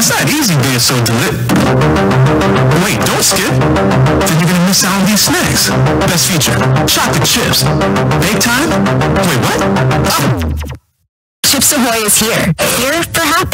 it's not easy being so delicious. Wait, don't skip. Then you're gonna miss out on these snacks. Best feature, chocolate chips. Bake time? Wait, what? Oh. Chips Ahoy is here. Here for happy.